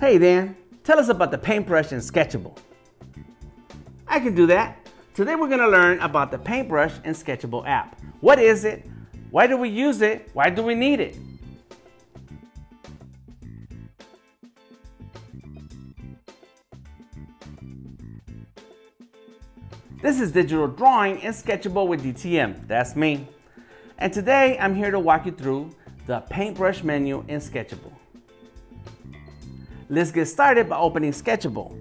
Hey Dan, tell us about the paintbrush in Sketchable. I can do that. Today we're gonna learn about the paintbrush in Sketchable app. What is it? Why do we use it? Why do we need it? This is Digital Drawing in Sketchable with DTM. That's me. And today I'm here to walk you through the paintbrush menu in Sketchable. Let's get started by opening Sketchable,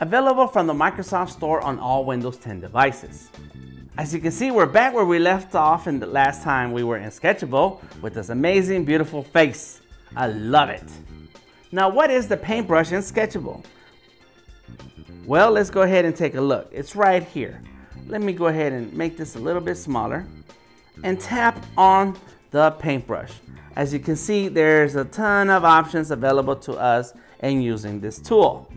available from the Microsoft Store on all Windows 10 devices. As you can see, we're back where we left off in the last time we were in Sketchable with this amazing, beautiful face. I love it. Now, what is the paintbrush in Sketchable? Well, let's go ahead and take a look. It's right here. Let me go ahead and make this a little bit smaller and tap on the paintbrush. As you can see, there's a ton of options available to us in using this tool.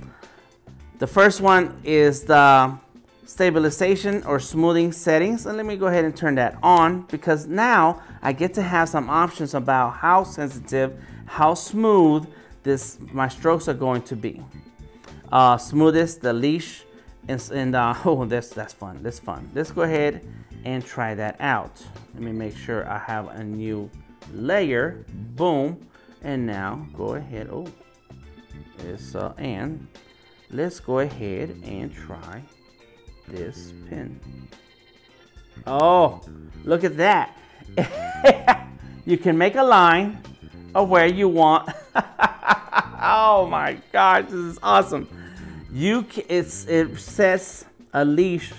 The first one is the stabilization or smoothing settings. And let me go ahead and turn that on because now I get to have some options about how sensitive, how smooth this my strokes are going to be. Uh, smoothest, the leash, and, and uh, oh, that's, that's fun, that's fun. Let's go ahead and try that out. Let me make sure I have a new layer, boom. And now go ahead, oh, it's, uh, and let's go ahead and try this pin. Oh, look at that. you can make a line of where you want. oh my gosh this is awesome. You it's, it sets a leash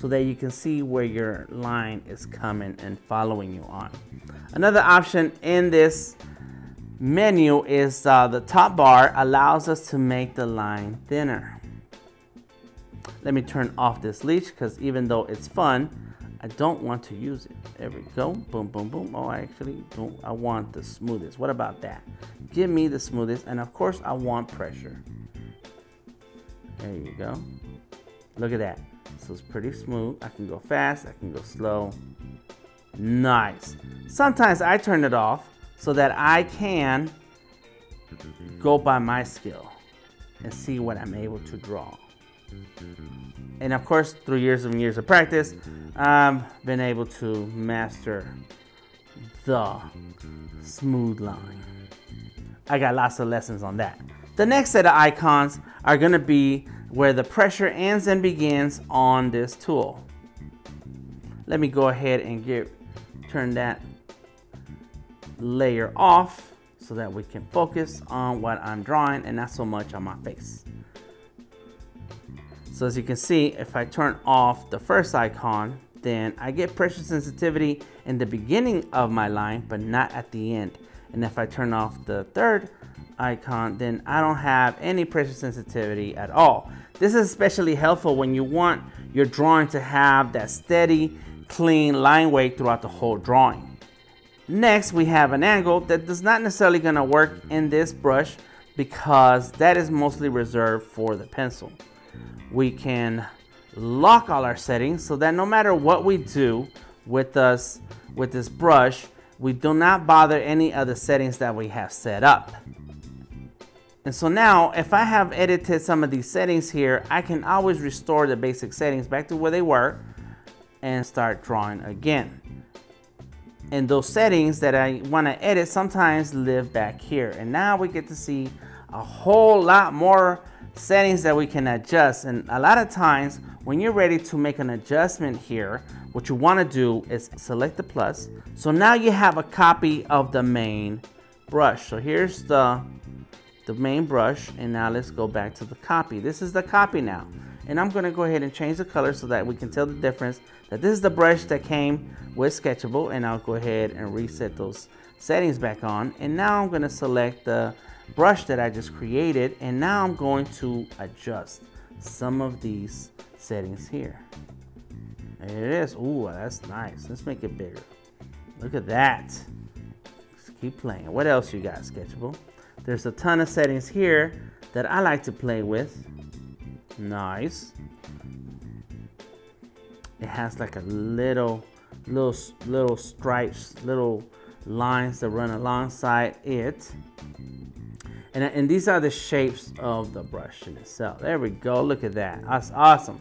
so that you can see where your line is coming and following you on. Another option in this menu is uh, the top bar allows us to make the line thinner. Let me turn off this leash because even though it's fun, I don't want to use it. There we go. Boom, boom, boom. Oh, I actually don't. I want the smoothest. What about that? Give me the smoothest. And of course, I want pressure. There you go. Look at that. So it's pretty smooth. I can go fast. I can go slow. Nice. Sometimes I turn it off so that I can go by my skill and see what I'm able to draw. And of course, through years and years of practice, I've been able to master the smooth line. I got lots of lessons on that. The next set of icons are gonna be where the pressure ends and begins on this tool. Let me go ahead and get turn that layer off so that we can focus on what I'm drawing and not so much on my face. So as you can see, if I turn off the first icon, then I get pressure sensitivity in the beginning of my line, but not at the end. And if I turn off the third icon, then I don't have any pressure sensitivity at all. This is especially helpful when you want your drawing to have that steady, clean line weight throughout the whole drawing. Next, we have an angle that does not necessarily gonna work in this brush because that is mostly reserved for the pencil. We can lock all our settings so that no matter what we do with us with this brush, we do not bother any of the settings that we have set up. And so now if I have edited some of these settings here, I can always restore the basic settings back to where they were and start drawing again. And those settings that I want to edit sometimes live back here. And now we get to see a whole lot more settings that we can adjust. And a lot of times when you're ready to make an adjustment here, what you want to do is select the plus. So now you have a copy of the main brush. So here's the the main brush and now let's go back to the copy. This is the copy now. And I'm gonna go ahead and change the color so that we can tell the difference that this is the brush that came with Sketchable and I'll go ahead and reset those settings back on. And now I'm gonna select the brush that I just created and now I'm going to adjust some of these settings here. There it is. Ooh, that's nice. Let's make it bigger. Look at that. Let's keep playing. What else you got, Sketchable? There's a ton of settings here that I like to play with. Nice. It has like a little, little, little stripes, little lines that run alongside it. And, and these are the shapes of the brush in itself. There we go. Look at that. That's awesome.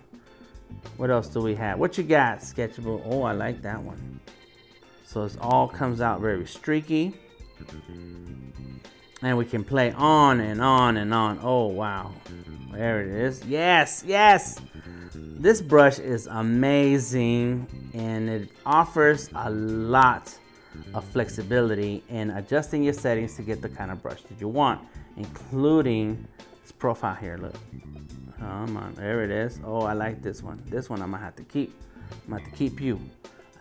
What else do we have? What you got, Sketchable? Oh, I like that one. So it all comes out very streaky. And we can play on and on and on. Oh, wow. There it is. Yes, yes. This brush is amazing and it offers a lot of flexibility in adjusting your settings to get the kind of brush that you want, including this profile here. Look, come on, there it is. Oh, I like this one. This one I'm gonna have to keep. I'm gonna have to keep you.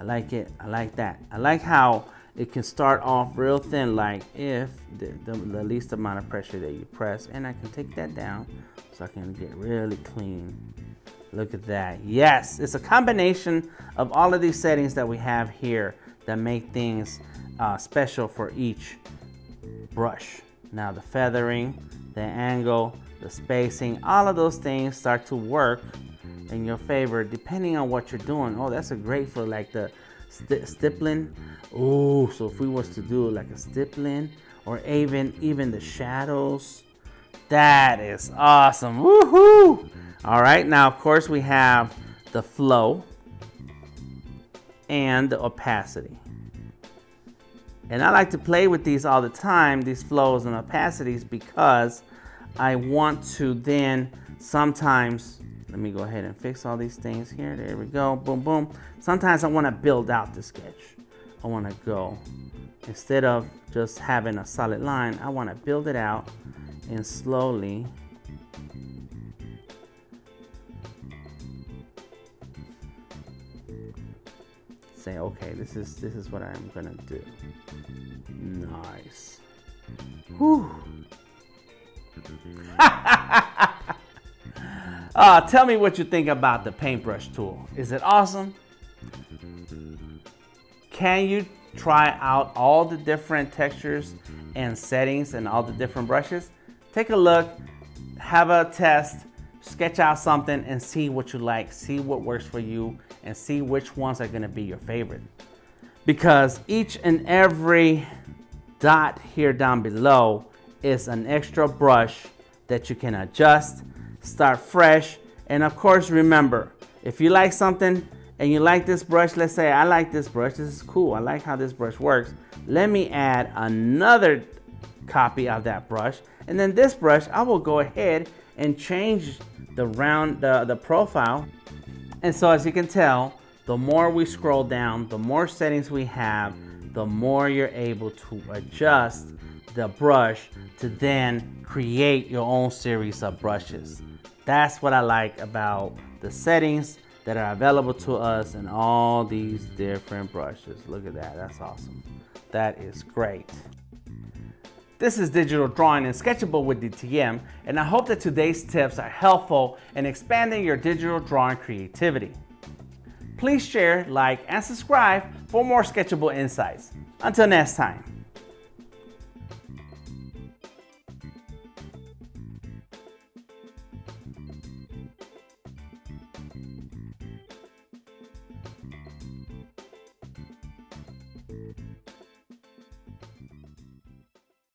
I like it. I like that. I like how it can start off real thin, like if the, the, the least amount of pressure that you press, and I can take that down so I can get really clean. Look at that. Yes, it's a combination of all of these settings that we have here that make things uh, special for each brush. Now the feathering, the angle, the spacing, all of those things start to work in your favor depending on what you're doing. Oh, that's a great for like the st stippling. Oh, so if we was to do like a stippling or even even the shadows, that is awesome. Woohoo! All right, now of course we have the flow and the opacity. And I like to play with these all the time, these flows and opacities, because I want to then sometimes, let me go ahead and fix all these things here. There we go, boom, boom. Sometimes I want to build out the sketch. I want to go, instead of just having a solid line, I want to build it out and slowly say, okay, this is this is what I'm gonna do. Nice. Whew. uh, tell me what you think about the paintbrush tool. Is it awesome? Can you try out all the different textures and settings and all the different brushes? Take a look, have a test, sketch out something and see what you like, see what works for you, and see which ones are gonna be your favorite. Because each and every dot here down below is an extra brush that you can adjust, start fresh, and of course remember, if you like something and you like this brush, let's say I like this brush, this is cool, I like how this brush works, let me add another copy of that brush, and then this brush, I will go ahead and change the round, the, the profile. And so as you can tell, the more we scroll down, the more settings we have, the more you're able to adjust the brush to then create your own series of brushes. That's what I like about the settings that are available to us and all these different brushes. Look at that, that's awesome. That is great. This is Digital Drawing and Sketchable with DTM, and I hope that today's tips are helpful in expanding your digital drawing creativity. Please share, like, and subscribe for more Sketchable insights. Until next time.